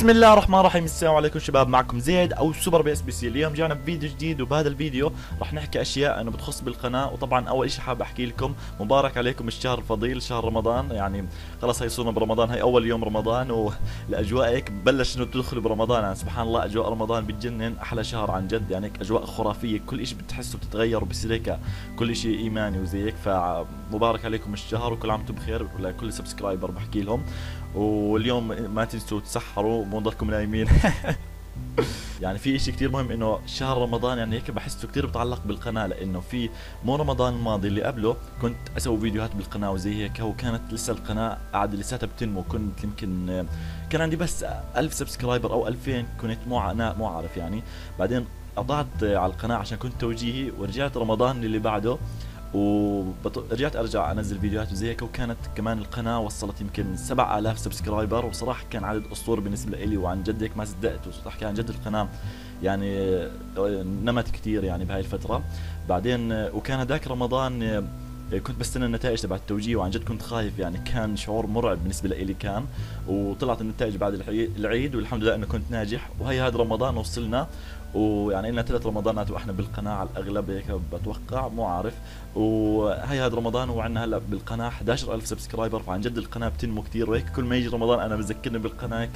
بسم الله الرحمن الرحيم. السلام عليكم شباب معكم زيد أو سوبر بي إس بي سي. اليوم جانا بفيديو جديد وبهذا الفيديو راح نحكي أشياء انه بتخص بالقناة. وطبعا أول شيء حاب أحكي لكم مبارك عليكم الشهر الفضيل شهر رمضان. يعني خلص هي صرنا برمضان هي أول يوم رمضان والأجواء هيك بلش إنه تدخل برمضان. يعني سبحان الله أجواء رمضان بتجنن أحلى شهر عن جد. يعني أجواء خرافية كل شيء بتحسه بتتغير وبصير هيك كل شيء إيماني وزي هيك. فمبارك عليكم الشهر وكل عام وأنتم بخير. ولكل subscriber بحكي لهم. واليوم ما تنسوا تسحروا مو ضلكم نايمين. يعني في إشي كتير مهم إنه شهر رمضان يعني هيك بحسه كتير بتعلق بالقناة لإنه في مو رمضان الماضي اللي قبله كنت أسوي فيديوهات بالقناة وزي هيك وكانت لسه القناة قاعدة لساتها بتنمو. كنت يمكن كان عندي بس ألف subscriber أو ألفين كنت مو أنا مو عارف يعني. بعدين قطعت على القناة عشان كنت توجيهي ورجعت رمضان اللي بعده. ورجعت أرجع أنزل فيديوهات وزي هيك وكانت كمان القناة وصلت يمكن 7000 subscriber وصراحة كان عدد اسطوري بالنسبة لي وعن جد هيك ما صدقت وصراحة عن جد القناة يعني نمت كثير يعني بهاي الفترة. بعدين وكان هذاك رمضان كنت بستنى النتائج تبع التوجيه وعن جد كنت خايف يعني كان شعور مرعب بالنسبة لي كان. وطلعت النتائج بعد العيد والحمد لله إنه كنت ناجح. وهي هذا رمضان وصلنا ويعني لنا ثلاث رمضانات وإحنا بالقناة على الأغلب هيك بتوقع مو عارف. وهي هذا رمضان وعندنا هلأ بالقناة 11000 سبسكرايبر فعن جد القناة بتنمو كثير وهيك كل ما يجي رمضان أنا بذكرني بالقناة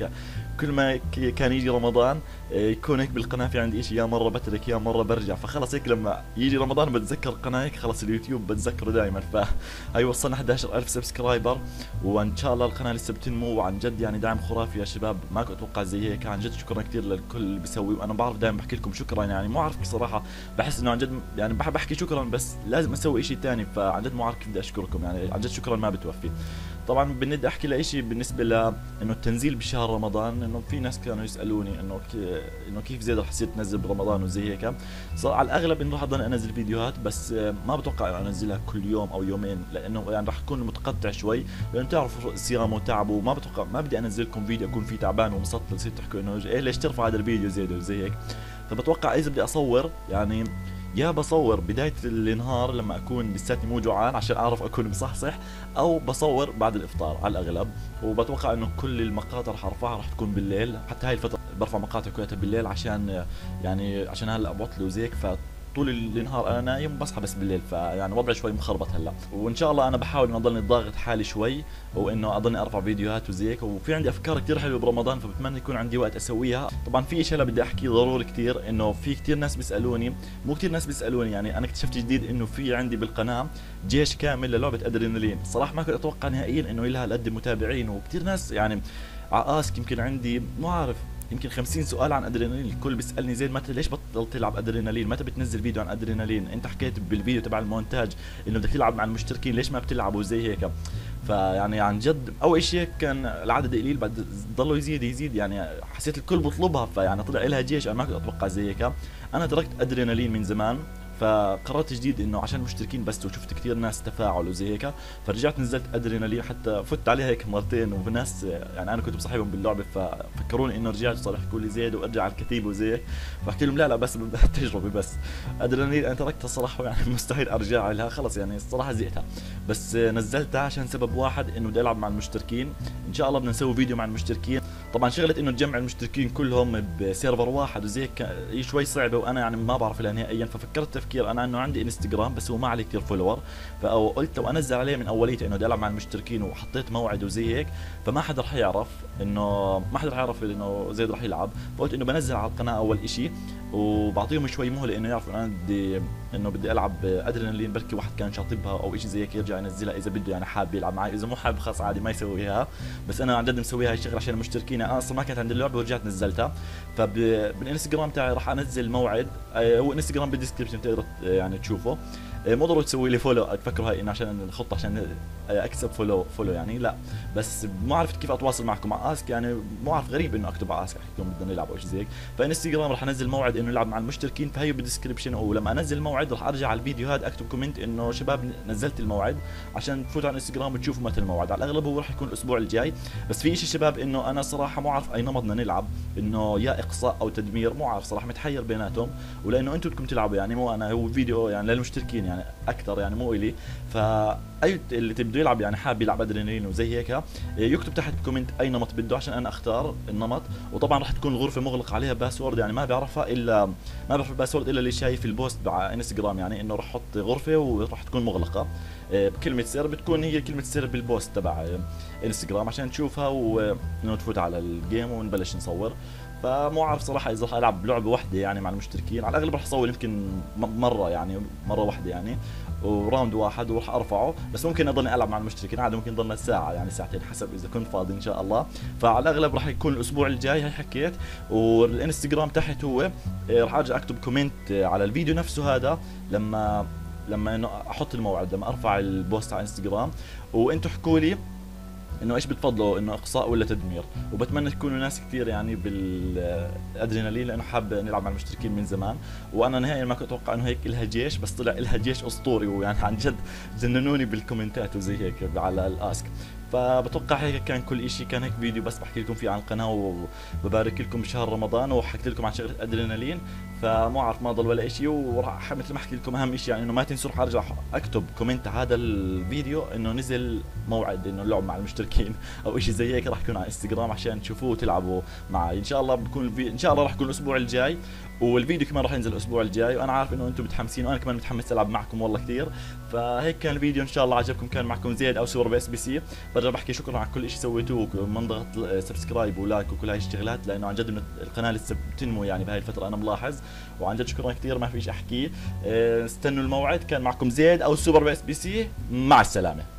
كل ما كان يجي رمضان آه، يكون هيك بالقناة في عندي شيء يا مرة بترك يا مرة برجع. فخلص هيك لما يجي رمضان بتذكر القناه هيك خلص اليوتيوب بتذكره دائما فهي وصلنا 11000 subscriber. وإن شاء الله القناة لسه بتنمو وعن جد يعني دعم خرافي يا شباب. ما كنت أتوقع زي هيك. عن جد شكرا كثير للكل اللي بيسوي وأنا بعرف دائما بحكي لكم شكرا يعني مو عارف صراحة بحس إنه عن جد يعني بحب احكي شكرا بس لازم أسوي شيء ثاني فعن جد مو عارف كيف بدي أشكركم يعني عن جد شكرا ما بتوفي. طبعا بدي أحكي لشيء بالنسبة ل إنه التنزيل بشهر رمضان إنه في ناس كانوا يسألوني إنه إنه كيف زيد رح تصير تنزل برمضان وزي هيك. صار على الأغلب إنه رح أضل أنزل فيديوهات بس ما بتوقع إنه أنزلها كل يوم أو يومين لأنه يعني رح أكون متقطع شوي. لأنه بتعرفوا الصيام وتعب وما بتوقع ما بدي انزل لكم فيديو أكون فيه تعبان ومسطل تصير تحكوا إنه إيه ليش ترفع هذا الفيديو زيد وزي هيك. فبتوقع إذا بدي أصور يعني يا بصور بداية النهار لما أكون لساتني مو جوعان عشان أعرف أكون مصحصح أو بصور بعد الإفطار على الأغلب. وبتوقع إنه كل المقاطع رح أرفعها رح تكون بالليل. حتى هاي الفترة برفع مقاطع كلها بالليل عشان يعني عشان هلأ بطل وزيك طول النهار أنا نايم بصحى بس بالليل فيعني وضعي شوي مخربط هلأ. وإن شاء الله أنا بحاول إنه أضلني ضاغط حالي شوي وإنه أضلني أرفع فيديوهات وزي هيك وفي عندي أفكار كثير حلوة برمضان فبتمنى يكون عندي وقت أسويها. طبعا في شيء هلأ بدي أحكيه ضروري كثير إنه في كثير ناس بيسألوني مو كثير ناس بيسألوني يعني أنا اكتشفت جديد إنه في عندي بالقناة جيش كامل للعبة أدرينالين. الصراحه ما كنت أتوقع نهائيا إنه لها هالقد متابعين وكثير ناس يعني عقاسك يمكن عندي مو عارف. يمكن 50 سؤال عن أدرينالين الكل بيسألني زين متى ليش بطلت تلعب أدرينالين؟ متى بتنزل فيديو عن أدرينالين؟ أنت حكيت بالفيديو تبع المونتاج إنه بدك تلعب مع المشتركين ليش ما بتلعبوا زي هيك؟ فيعني عن جد اول شيء كان العدد قليل بعد ضلوا يزيد يزيد يعني حسيت الكل بطلبها فيعني طلع لها جيش أنا ما كنت أتوقع زي هيك. أنا تركت أدرينالين من زمان فقررت جديد إنه عشان المشتركين بس وشفت كثير ناس تفاعلوا زي هيك فرجعت نزلت أدرينالين حتى فت عليها هيك مرتين وناس يعني أنا كنت بصاحبهم باللعبة ففكروني إنه رجعت صار يحكوا لي زيد وأرجع على الكتيبه وزي فحكيت لهم لا لا بس تجربة بس. أدرينالين أنا تركتها الصراحه يعني مستحيل أرجع لها خلص يعني الصراحه زهقتها. بس نزلتها عشان سبب واحد إنه بدي ألعب مع المشتركين. إن شاء الله بدنا نسوي فيديو مع المشتركين. طبعا شغلة إنه تجمع المشتركين كلهم ب server واحد وزي هيك شوي صعبة وأنا يعني ما بعرف لها نهائيا. ففكرت تفكير أنا إنه عندي انستغرام بس هو ما عليه كثير follower فقلت لو أنزل عليه من أوليته إنه بدي ألعب مع المشتركين وحطيت موعد وزي هيك فما حدا رح يعرف انه ما حدا رح يعرف إنه زيد رح يلعب. فقلت إنه بنزل على القناة أول إشي وبعطيهم شوي مهلة إنه يعرفوا أنا بدي إنه بدي ألعب أدرينالين بركي واحد كان شاطبها أو شيء زي هيك يرجع ينزلها إذا بده يعني حاب يلعب معي إذا مو حابب خلص عادي ما يسويها. بس أنا عن جد مسويها هاي الشغلة عشان المشتركين. أنا أصلا ما كانت عندي اللعبة ورجعت نزلتها. فبالانستغرام تاعي راح أنزل موعد آه، هو إنستغرام بال description تقدر يعني تشوفه. مو ضروري تسوي لي follow تفكروا هاي إنه عشان الخطه عشان أكسب follow follow يعني لا. بس ما عرفت كيف أتواصل معكم مع Ask يعني مو عارف غريب إنه أكتب على اسك احكي لهم بدنا نلعب أو شيء زي هيك. فإنستغرام رح أنزل موعد إنه نلعب مع المشتركين فهي بال description ولما أنزل موعد رح أرجع على الفيديو هذا أكتب comment إنه شباب نزلت الموعد عشان تفوتوا على انستغرام وتشوفوا متى الموعد. على الأغلب هو رح يكون الأسبوع الجاي. بس في شيء شباب إنه أنا صراحة مو عارف اي نمط بدنا نلعب إنه يا إقصاء أو تدمير مو عارف صراحة متحير بيناتهم. ولأنه أنتم بدكم تلعبوا يعني مو أنا هو فيديو يعني للمشتركين يعني. أكثر يعني مو إلي. فأي اللي بده يلعب يعني حابب يلعب أدرينالين وزي هيك آه، يكتب تحت ب comment أي نمط بده عشان أنا أختار النمط. وطبعا راح تكون الغرفة مغلق عليها password يعني ما بيعرفها الا ما بيعرف ال password إلا اللي شايف ال post على انستغرام يعني إنه راح أحط غرفة وراح تكون مغلقة. آه، بكلمة سر بتكون هي كلمة سر بال post تبع انستغرام عشان تشوفها وانه تفوت على ال game ونبلش نصور. فمو عارف صراحة إذا راح ألعب لعبة واحدة يعني مع المشتركين. على الأغلب راح اصور يمكن مرة يعني مرة واحدة يعني و round واحد وراح أرفعه. بس ممكن أضلني ألعب مع المشتركين عادي ممكن ضلنا ساعة يعني ساعتين حسب إذا كنت فاضي إن شاء الله. فعلى الأغلب راح يكون الأسبوع الجاي هي حكيت. والإنستغرام تحت هو إيه، راح أرجع أكتب comment على الفيديو نفسه هذا. لما لما أحط الموعد لما أرفع البوست على إنستغرام. وأنتم احكوا لي إنه إيش بتفضلوا إنه أقصاء ولا تدمير؟ وبتمنى تكونوا ناس كثير يعني بالأدرينالين لأنه حاب نلعب مع المشتركين من زمان. وأنا نهائيا ما كنت أتوقع إنه هيك لها جيش بس طلع لها جيش أسطوري ويعني عن جد جننوني بالكومنتات وزي هيك على الأسك. فبتوقع هيك كان كل شيء كان هيك فيديو بس بحكي لكم فيه عن القناة وببارك لكم بشهر رمضان وحكيت لكم عن شغلة أدرينالين. فمو عارف ما ضل ولا شيء وراح مثل ما أحكي لكم أهم شيء يعني إنه ما تنسوا راح أرجع أكتب comment هذا الفيديو إنه نزل موعد إنه اللعب مع المشتركين أو شيء زي هيك راح يكون على إنستغرام عشان تشوفوه وتلعبوا معي إن شاء الله بكون الفي... إن شاء الله راح يكون الأسبوع الجاي والفيديو كمان راح ينزل الأسبوع الجاي وأنا عارف إنه أنتم متحمسين وأنا كمان متحمس ألعب معكم والله كثير. فهيك كان الفيديو إن شاء الله عجبكم. كان معكم زيد أو سوبر PBC. برجع بحكي شكرا على كل شيء سويتوه من ضغط subscribe و like وكل هاي الشغلات لأنه عن جد القناة لسه بتنمو يعني بهاي الفترة أنا ملاحظ. وعن جد شكرا كثير ما فيش أحكي. آه، استنوا الموعد كان معكم زيد أو سوبر PSPC. مع السلامة.